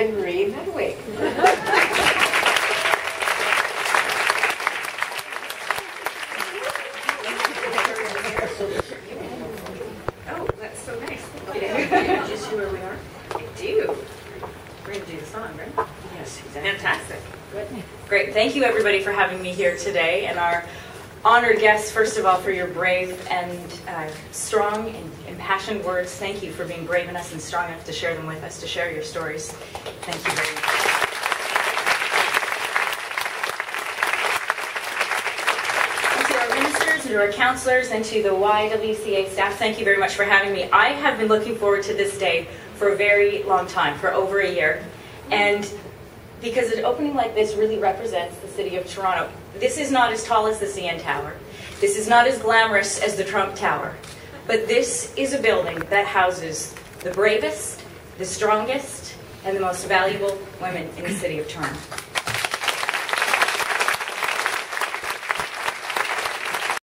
and Marie Medwick. Oh, that's so nice. Do you see where we are? I do. We're going to do the song, right? Yes, Fantastic. Great. Thank you, everybody, for having me here today. And our honored guests, first of all, for your brave and uh, strong and impassioned words. Thank you for being brave enough and strong enough to share them with us, to share your stories. Thank you very much. To our counselors and to the YWCA staff, thank you very much for having me. I have been looking forward to this day for a very long time, for over a year. And because an opening like this really represents the city of Toronto. This is not as tall as the CN Tower. This is not as glamorous as the Trump Tower. But this is a building that houses the bravest, the strongest, and the most valuable women in the city of Toronto.